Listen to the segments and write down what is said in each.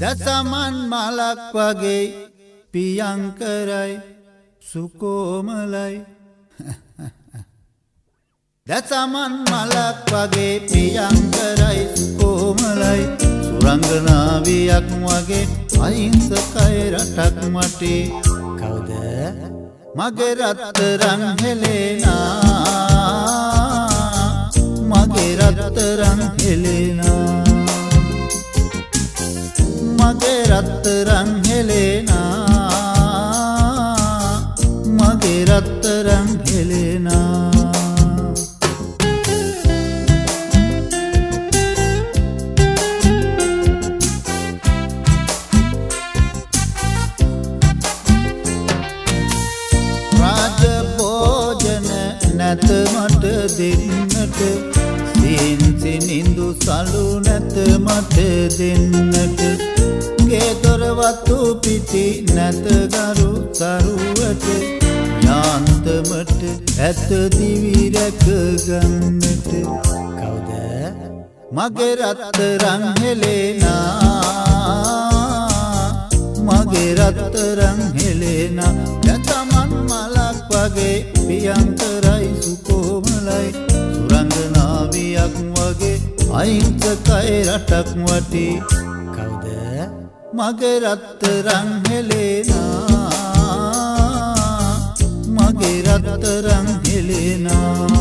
දසමන් මලක් වගේ පියංකරයි සුකෝමලයි. දසමන් මලක් වගේ පියංකරයි සුකෝමලයි සුරංගනාවියක් වගේ අයින්සකය රටක් මටේ. කවුද? මගේ රත්තරං හෙලේනා. මගේ රත්තරං හෙලේනා. මගේ රත්තරං හෙලේනා. මගේ රත්තරං හෙලේනා සින්සිනින්දු සලු නැත මට දෙන්නට. ගේදොරවත්තු පිටි නැතගරු සරුවට. යාන්තමට ඇත දිවිරැක ගන්නට. කවුද? මගේ රත්තරං හෙලේනා. මගේ රත්තරං හෙලේනා. යතමන් මලක් වගේ පියන්තරයි සුකෝමලයි. සුරංගනාවියක් වගේ අයිංසකයි රටක් වටේ. කවුද? මගේ රත්තරං හෙලේනා මගේ රත්තරං හෙලේනා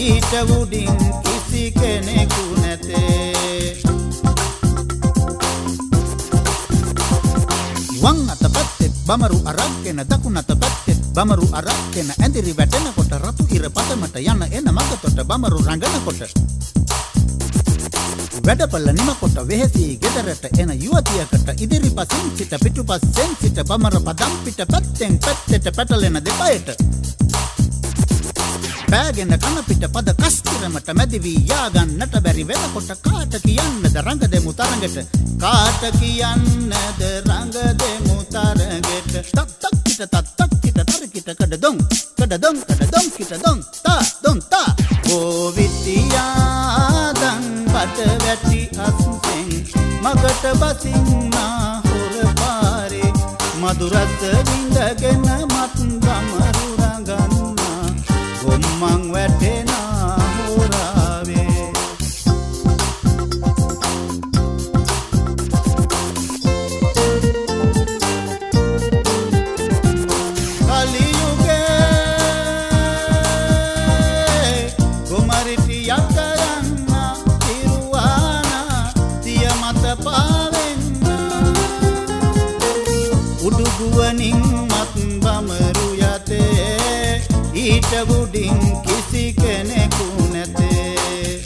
ඊට උඩින් කිසි කෙනෙකු නැතේ. වං අත පැත්තෙත් බමරු අරක්ගෙන දකුණත පැත්තෙත් බමරු අරක්ගෙන ඇඳිරි වැටෙනකොට රතු ඉර පතමට යන එන මගතොට බමරු රඟනකොට වැඩපල්ල නිමකොට වෙහෙසී ගෙදරට එන යුවතියකට ඉදිරි පසින් සිට පිටු පස්සෙන් සිට බමර පදම් පිට පැත්තෙන් පැත්තෙට පැටලෙන දෙපයට. පෑගෙන කනපිට පද කස්තිරමට මැදිවී යාගන්නට බැරි වෙනකොට කාට කියන්නද රඟ දෙමු තරගෙට කාට කියන්නද රඟ දෙමු තරගෙට තත්තක් කිට තත්තක් කිට තරකිට කඩ දොන් කඩ දොන් කඩ දොන් කිට දොන් තා දොන් තා. ඕවිතියාදන් බට වැටි අස්සෙන් මගට බසින්නා හොර පාරේ. මදුරත් විඳගෙන මත් ගමරු ගොම්මං වැටෙනා ඊට බුඩින් කිසි කෙනෙකු නැතේ.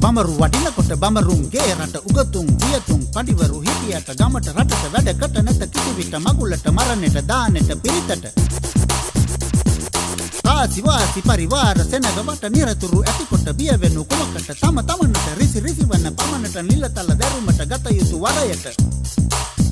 බමරු වටිනකොට බමරුන්ගේ රට උගතුන් වියතුන් පඩිවරු හිටියට ගමට රටට වැඩකට නැත කිසි විට මගුලට මරණයට දානෙට පිරිතට. ආසිවාසි පරිවාර සෙනගවට නිරතුරු ඇතිකොට බියවෙනු කුමකට තම තමනට රිසි රිසිවන්න පමණට නිලතල දැරුමට ගත යුතු වරයට.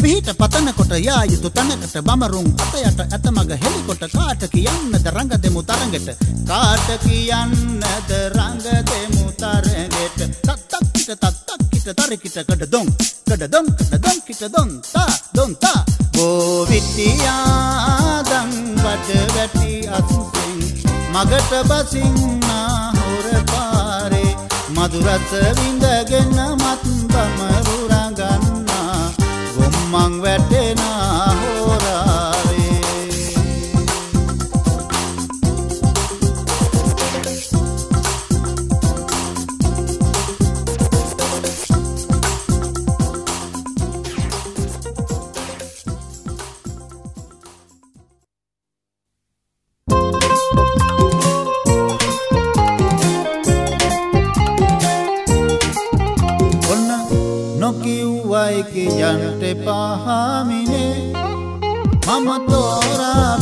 පිහිට පතනකොට යා යුතු තැනකට බමරුන් අතයට ඇතමග හෙලිකොට කාට කියන්නද රඟ දෙමු තරගෙට කාට කියන්නද රඟ දෙමු තරගෙට තත්තක්කිට තත්තක්කිට තරකිට කඩ දොන් කඩ දොන් කඩ දොන් කිට දොන් තා දොන් තා. බෝවිටියාදන් වට වැටි අසුසෙන් මගට බසින්නා හොර පාරේ. මදුරස විඳගෙන මත් බමරුරගන්නා ගොම්මං වැටෙනා නොකිව්වයි කියන්ට පහමිනේ මම තෝරා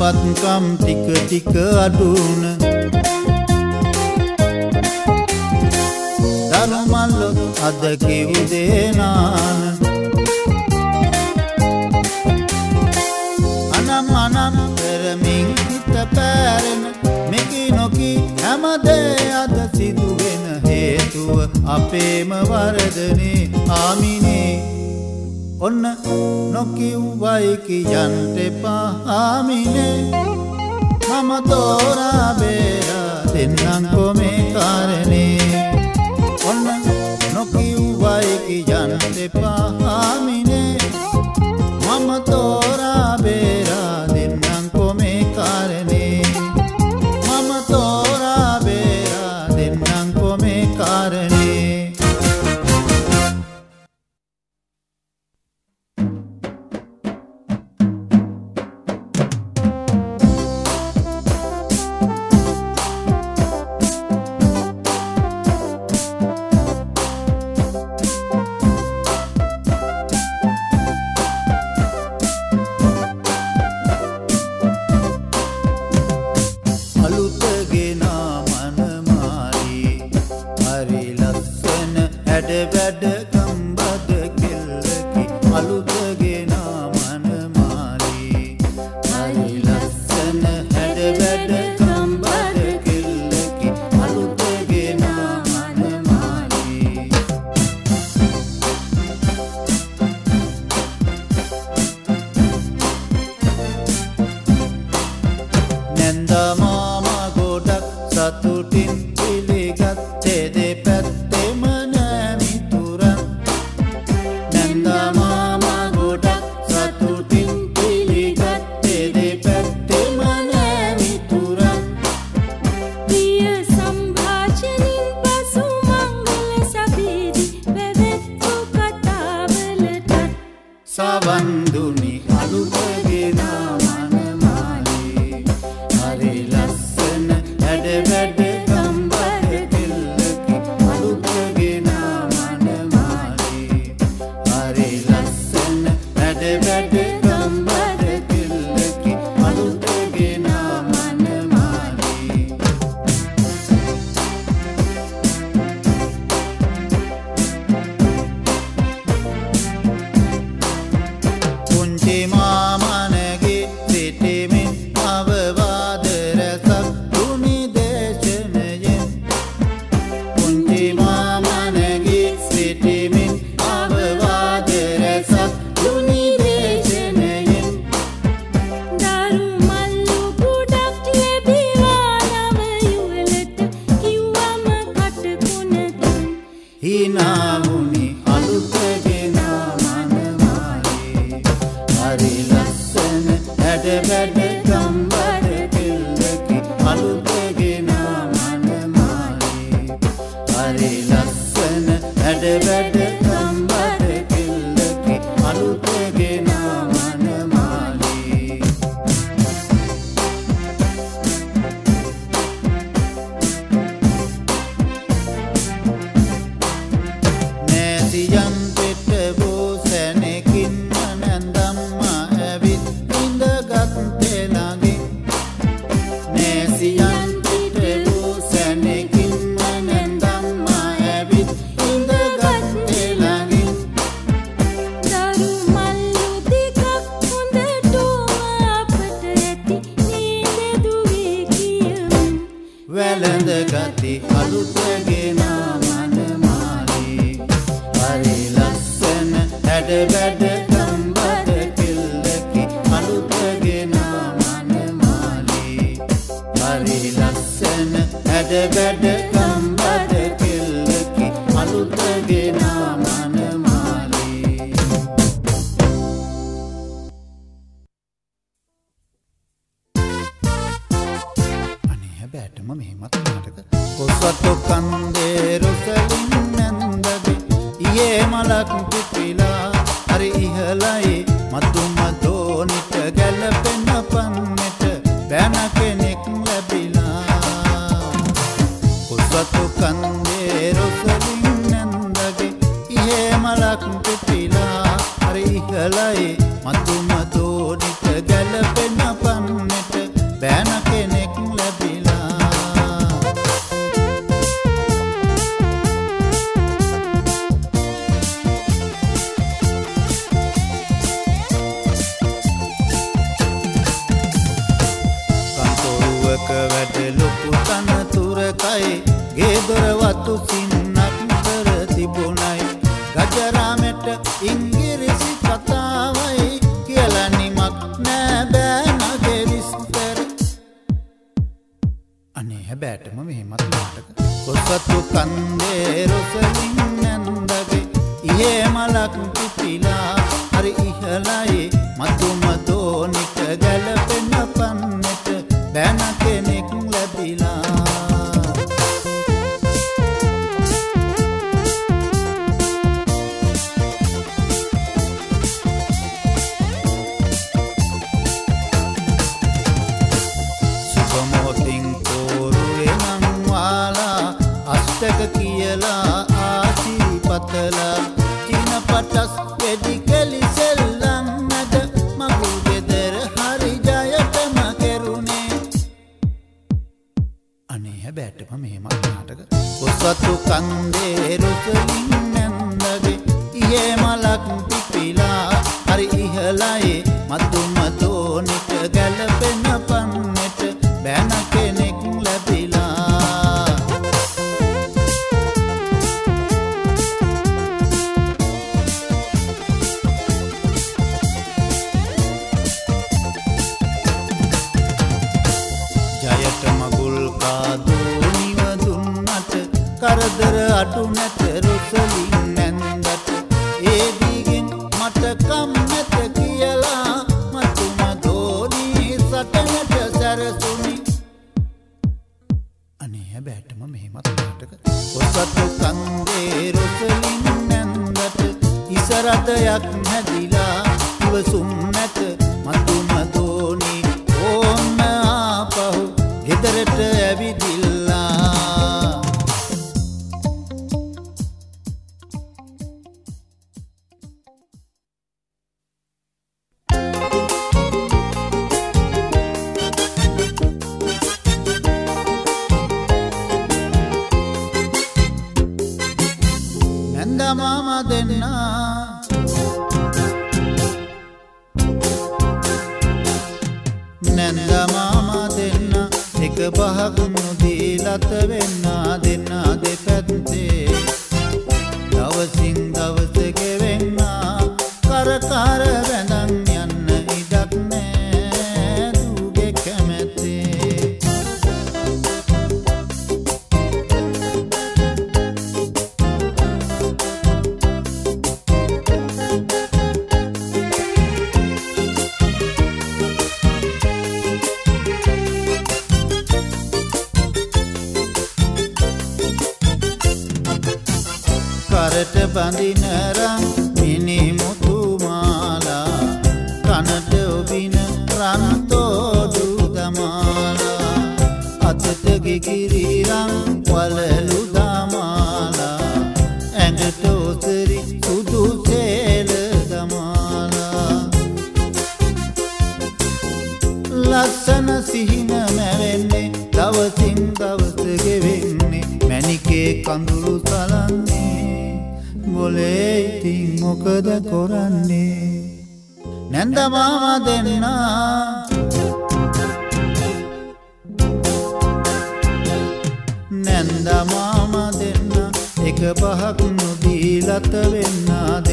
ගුණයාපත්කම් ටික ටික අඩුන. දරුමල්ලොත් අද කිව්දේනාන අනම් අනම් කරමින් හිත පෑරෙන මෙකි නොකි හැමදේ අද සිදුවෙන හේතුව අපේම වරදනේ ආමිනේ. ඔන්න නොකිව්වයි කියන්ට පහාමිනේ මම තෝරා බේරා දෙන්නම් කොමේ කාරණේ. ඔන්න නොකිව්වයි කියන්ට පහාමිනේ something e ඉවසුම් නැත මාම දෙන්න එක පහක් නොදී ලත වෙන්නා.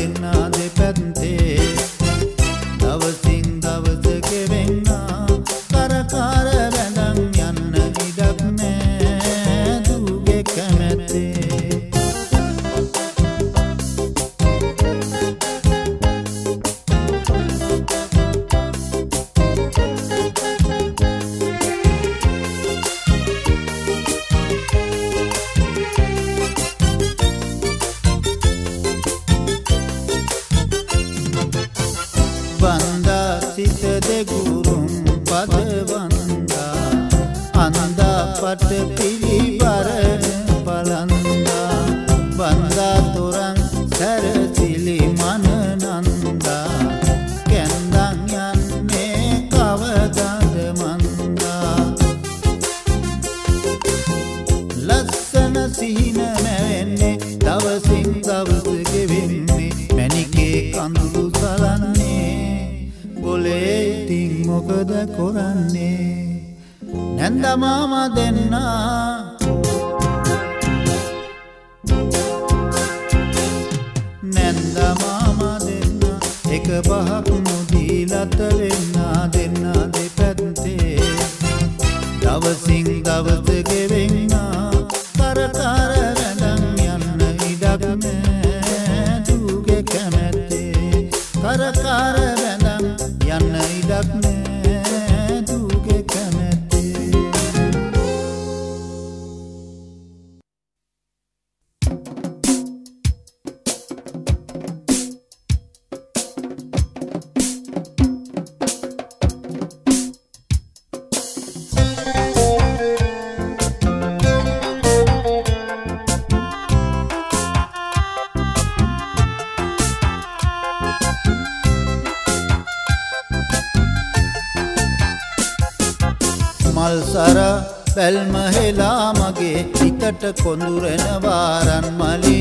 මට කොඳුරෙනවා රන්මලි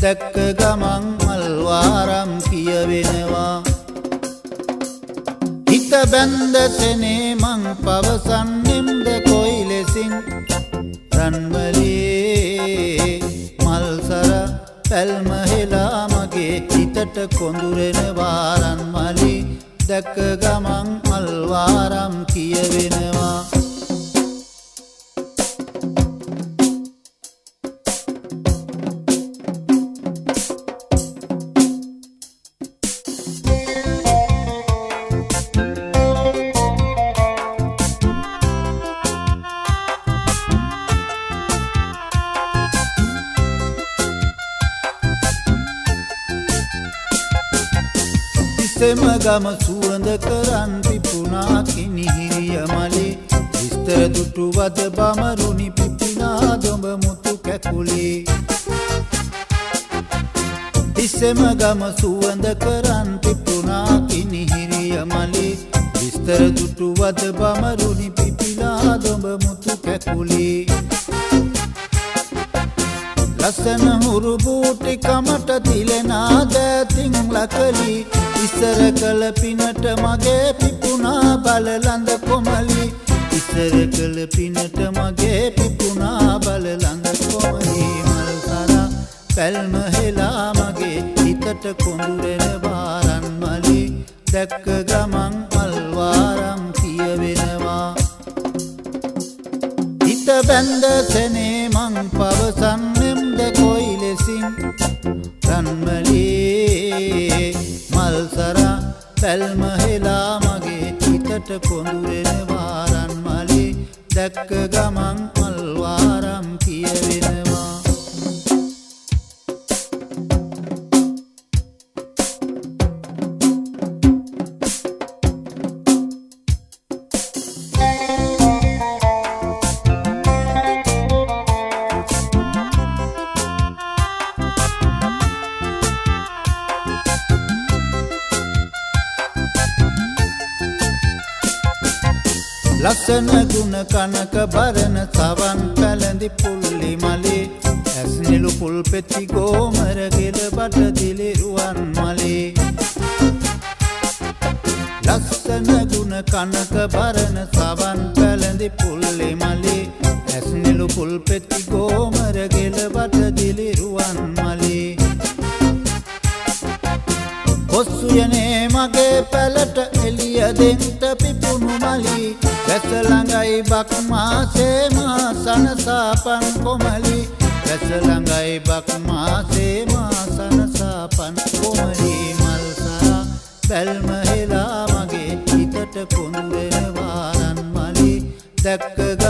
දැක්ක කොස්වලි ඉස්සර කළ පිනට මගේ පිපුණා බලලඳ කොමලි. ඉස්සර කළ පිනට මගේ පිපුණා බලලඳ කොමලි. මල්තරා පැල්ම හෙලා මගේ හිතට කොඳුරෙන බාරන් මලි. දැක්ක ගමන් අල්වාරම් කියවෙනවා. හිත බැන්ද සනේ මං පවසන්න මට පොඳු වෙනවා රන්මලේ දැක්ක सकगा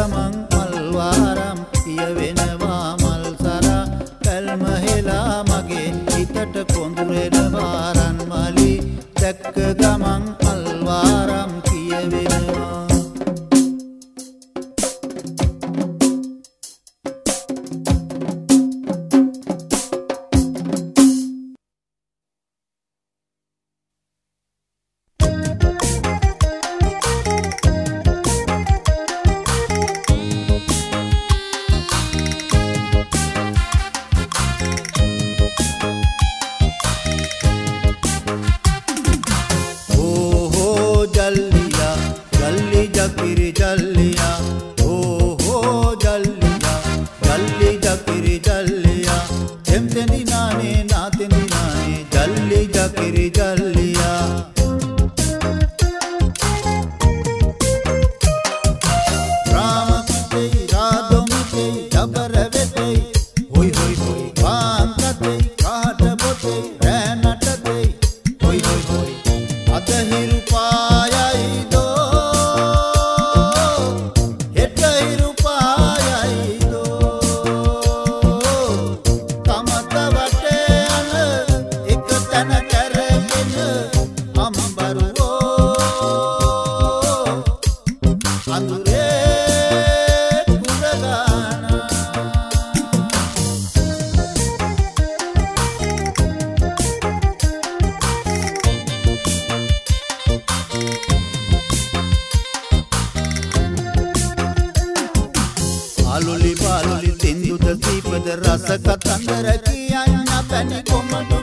රස කතන්දර කියන්න පැණි කොමඩු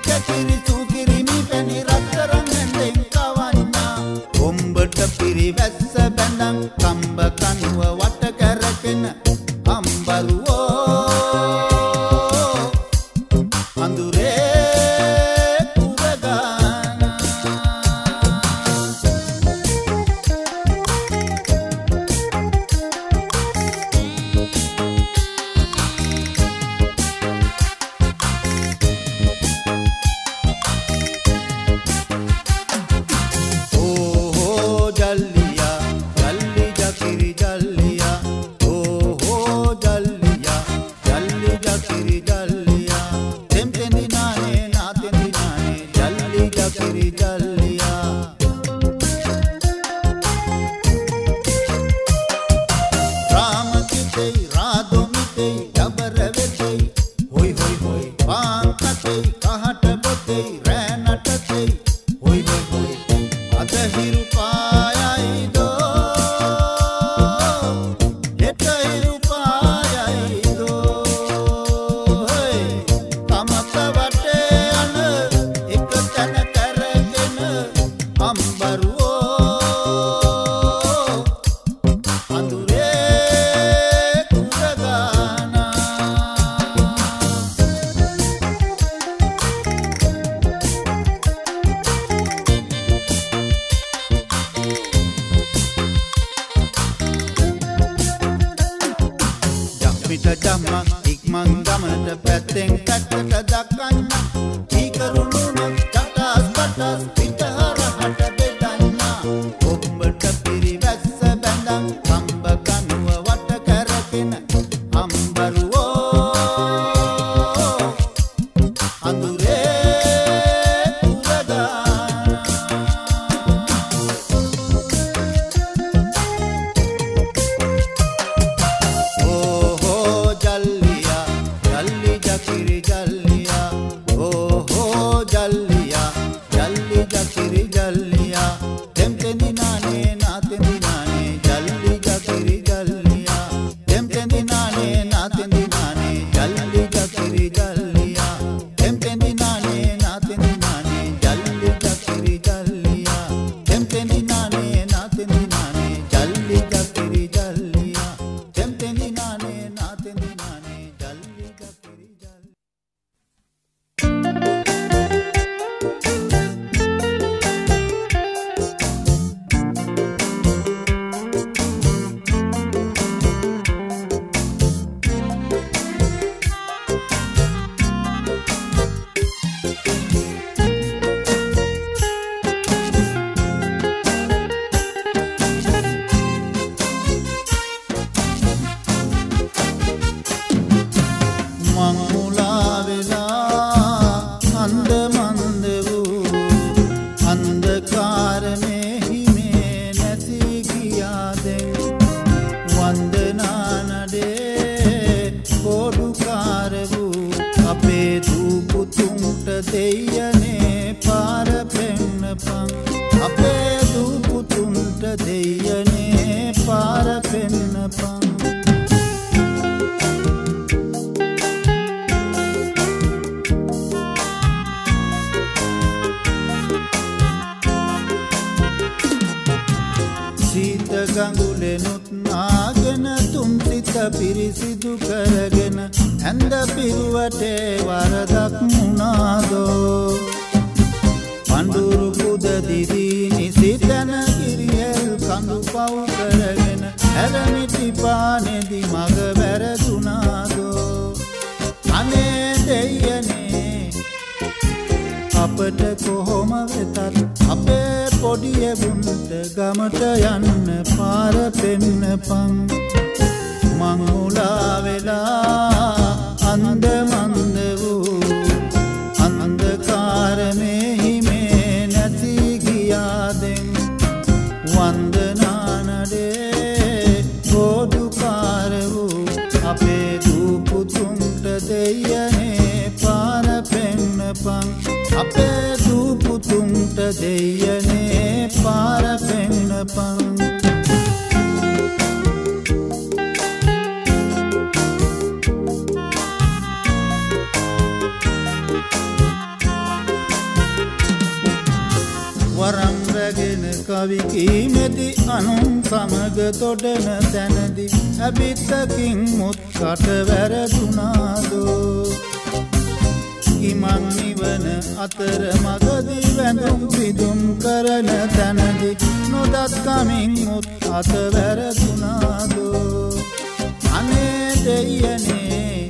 අනේ දෙයනේ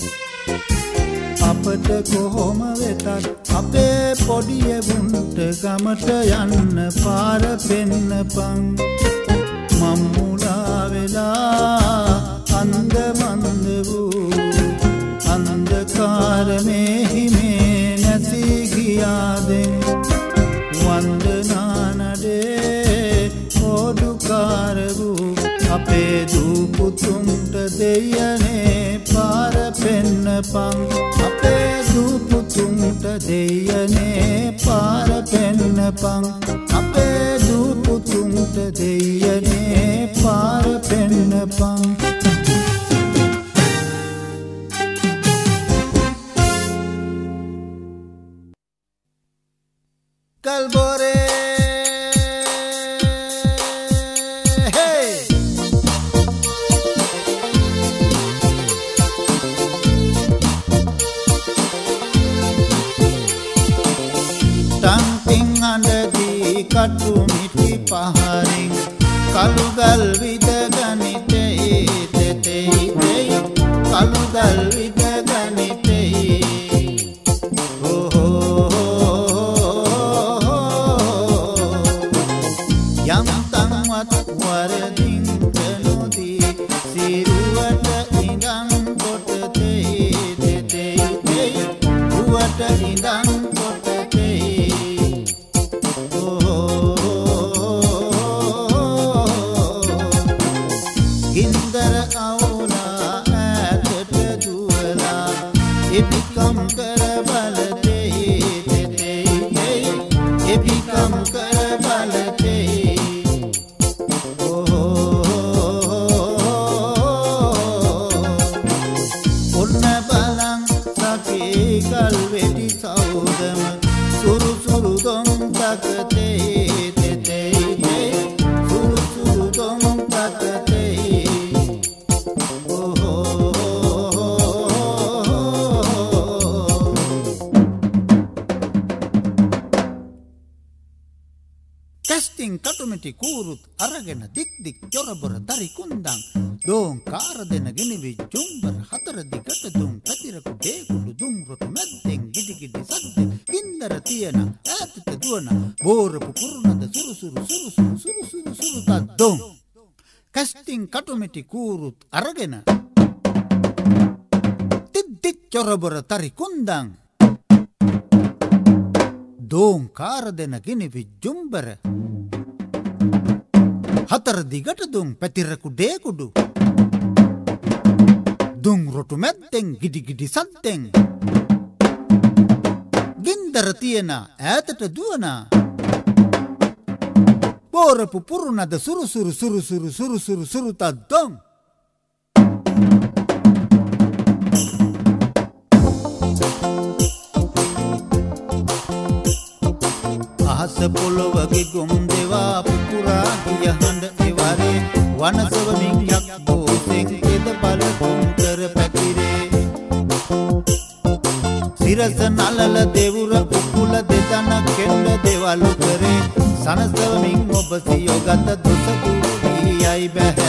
අපට කොහොම වෙතත් අපේ පොඩියවුන්ට ගමට යන්න පාර පෙන්නපං මම්මුලා වෙලා අන්ද මන්ද වූ අන්දකාරමෙහිමේ නැසී ගියාදෙන් දෙයනේ පාර පෙන්නපං අපේ දූපුතුන්ට දෙයනේ පාර පෙන්නපං අපේ දූපුතුන්ට දෙයනේ පාර පෙන්නපං කටුමිටි කූරුත් අරගෙන දික් දික් චොරබොර දරි කුන්දන්. දෝන් කාර දෙන ගෙනවි ජුම්බර හතර දිගට දුම් පැතිරකු ඩේකුඩු දුම් රොටු මැද්දෙන් ගිඩිගිඩි සද්ද ගින්දර තියන ඈතට දුවන. බෝරපු පුරුණද සුරුසුරු සුරුසුරු සුරුසුරු සුරුතත් දෝන් කැස්ටිං කටුමිටි කූරුත් අරගෙන දික් දික් චොරබොර තරි කුන්දන්. දෝන් කාර දෙන ගෙනවි ජුම්බර හතර දිගට දුම් පැතිරකු ඩේකුඩු. දුම් රොටු මැත්තෙන් ගිඩිගිඩි සත්තෙන් ගින්දර තියෙන ඈතට දුවන. බෝරපු පුරුණද සුරුසුරු සුරුසුරු සුරුසුරු සුරුතත් දොම් අහස පොළොවගේ ගොම් දෙවා පුපුරා ගිය හඬ එවරේ වනසවමින් යක් බෝසෙන් එද බල කොන්තර පැතිරේ. සිරස නලල දෙවුර උකුල දෙදන කෙල්ල දෙවලු කරේ. සනසවමින් ඔබ සියොගත දුසකු වී යයි බැහැරේ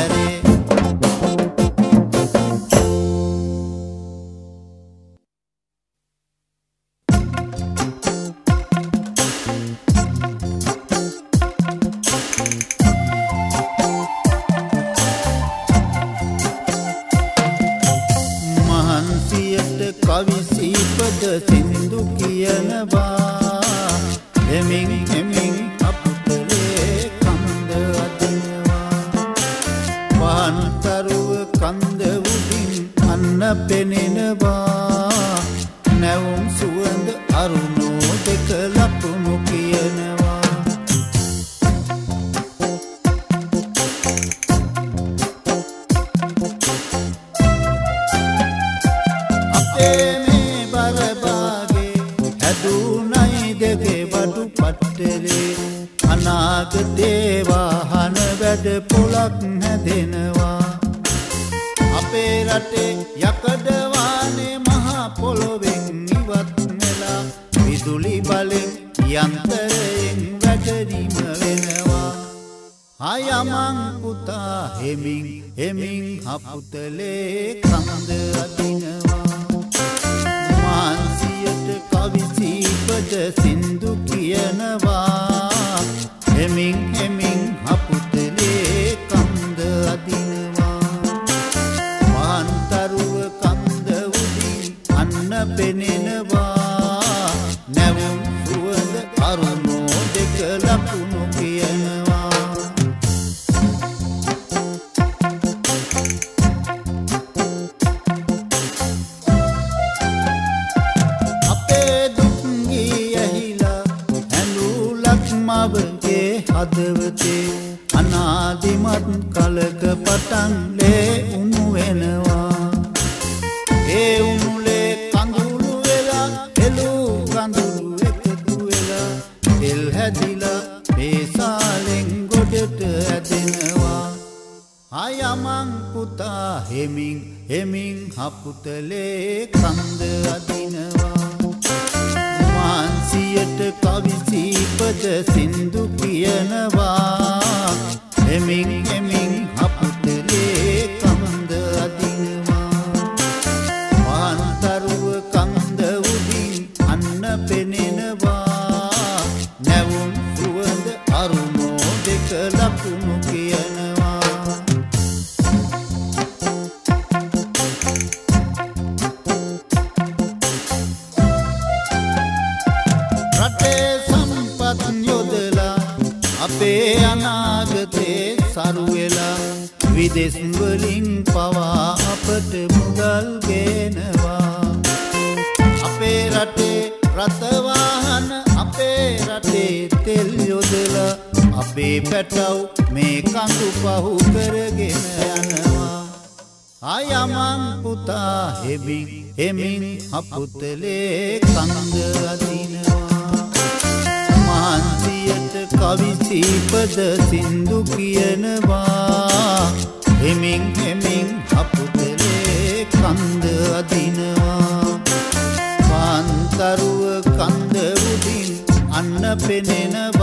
ನೆನಪೆ ನೆನಪು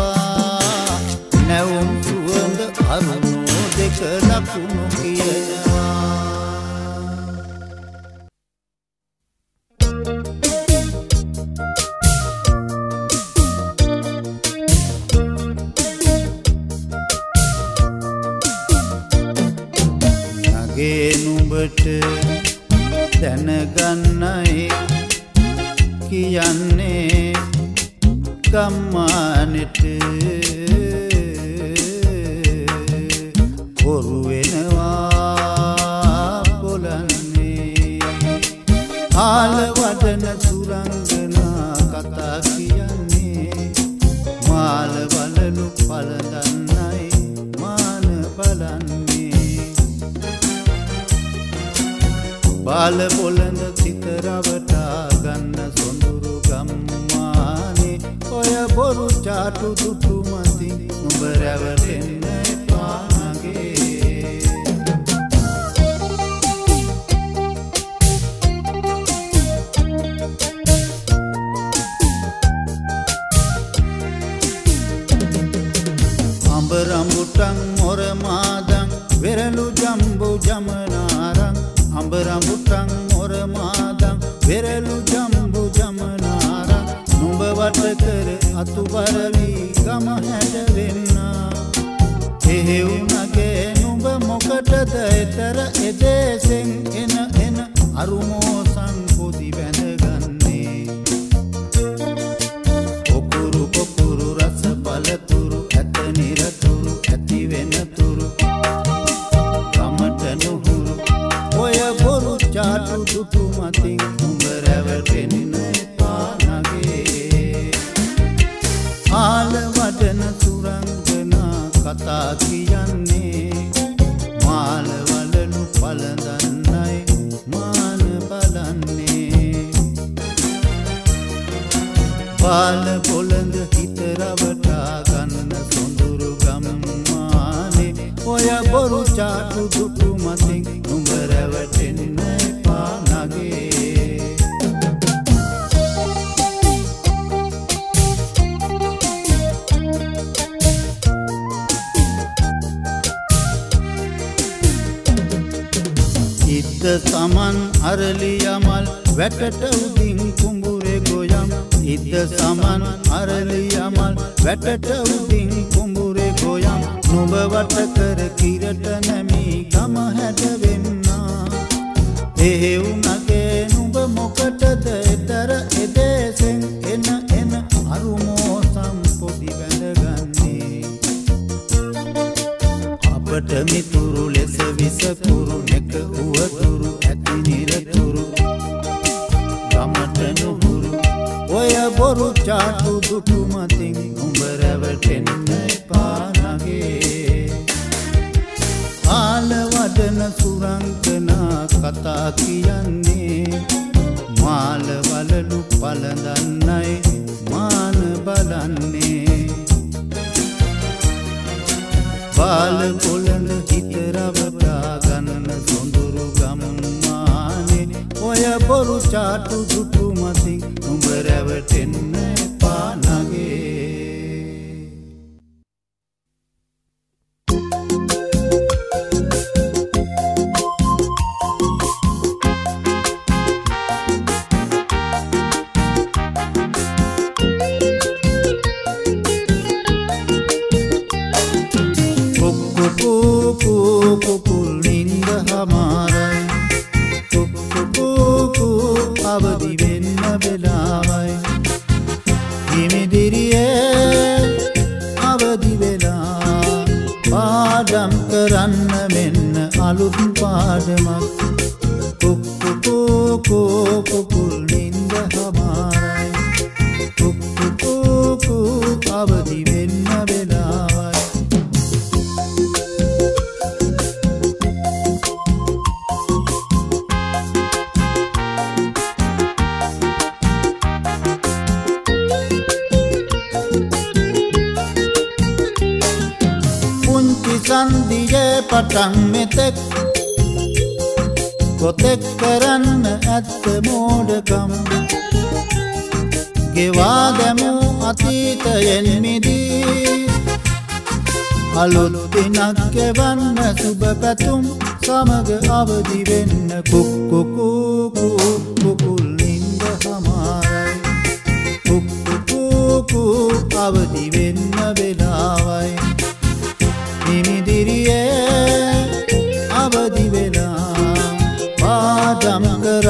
চাটু দুটো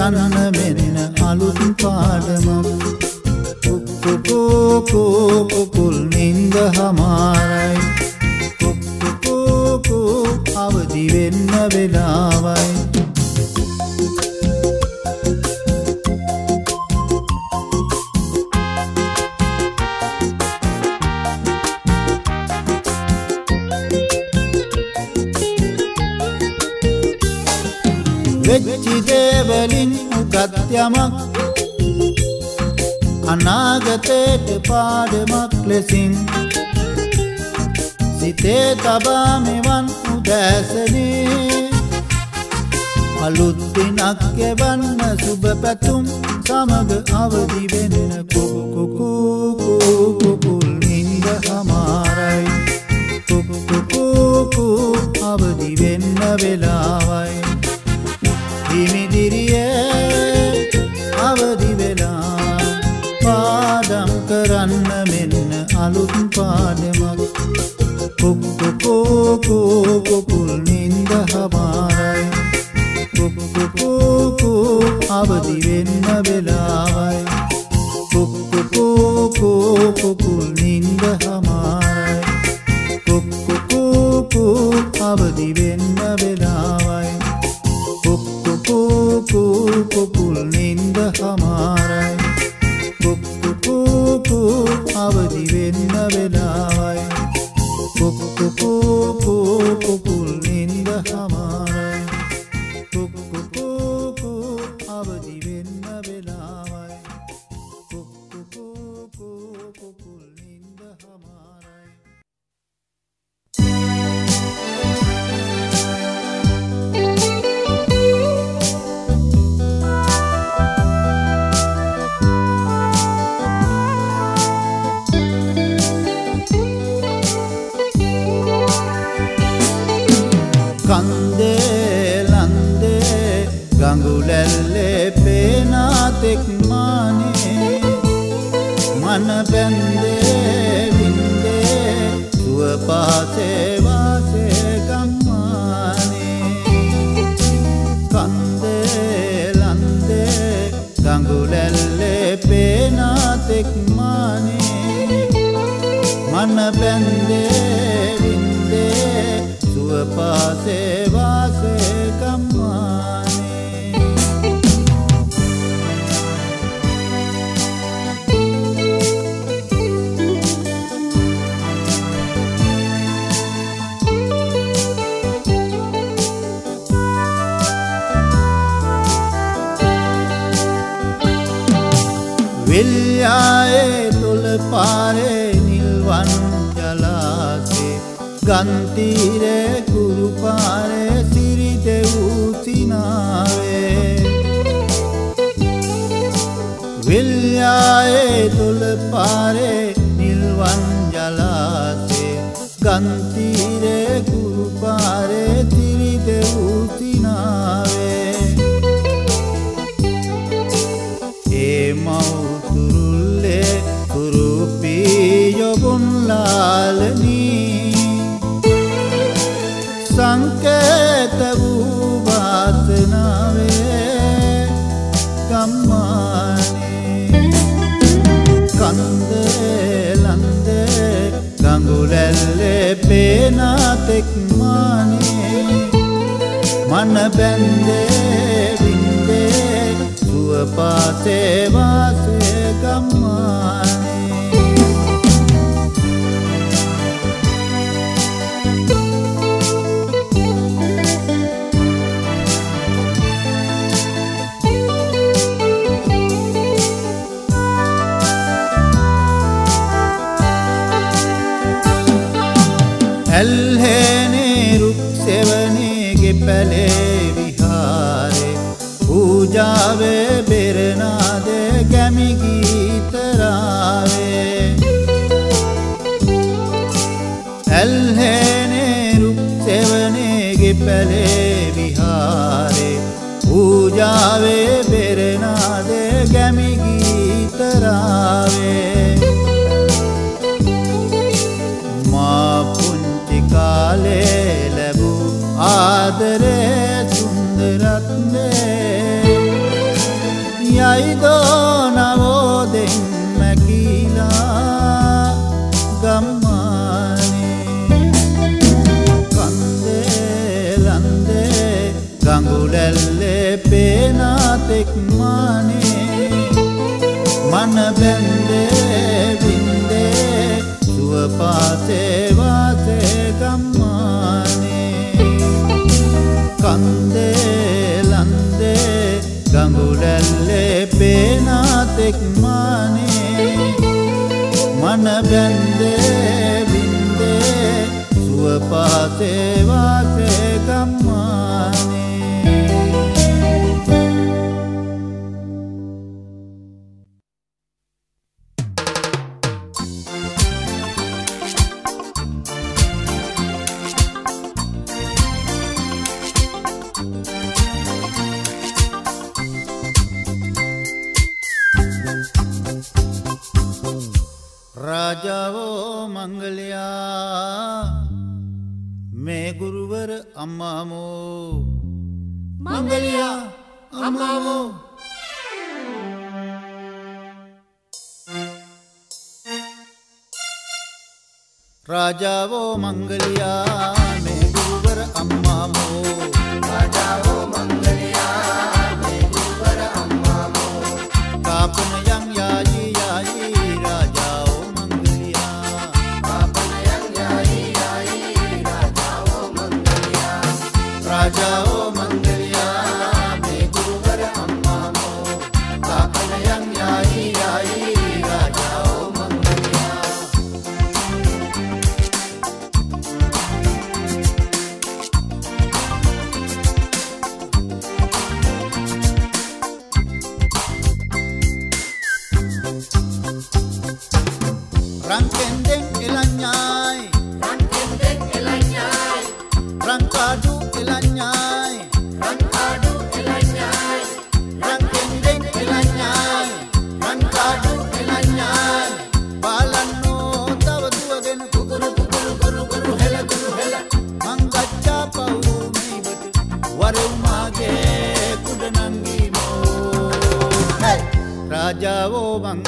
කරන්න මෙන්න අලුත් පාඩමක් කුක්කුකෝකෝකුකුල් නින්ද හමාරයි කුක්කුකෝකෝ අවදිවෙන්න වෙලාවයි අතට පාඩමක් ලෙසින් සිතේ තබා මෙවන් උදෑසනේ. අලුත් දිනක් ගෙවන්න සුබ පැතුම් සමග අවදි වෙන්න කුකු කුකු කුකුල් නිඳ හමාරයි. කුකු කුකු අවදි වෙන්න වෙලාවයි. යන්න මෙන්න අලුත් පාඩමක්. කුක්කු කෝකෝ කුකුල් නින්ද හමාරයි. කුක්කු කෝකෝ අවදි වෙන්න වෙලාවයි. කුක්කු කෝකෝ කුකුල් නින්ද හමාරයි. කුක්කු කෝකෝ අවදි වෙන්න වෙලාවයි. කැලේ පේනතෙක් මානේ. මන බැන්දේ වින්දේ සුව පාසේ වාසේ ගම්මාන. ගාවේ බෙරෙනාදේ ගැමි ගීතරාවේ. මා පුංචි කාලේ ලැබූ ආදරේ සම්මානේ මන බැන්දේ වින්දේ සුවපාසේ වාසේ ගම්මානේ කන්දේ ලන්දේ ගඟුඩැල්ලේ පේනාතෙක් මා roban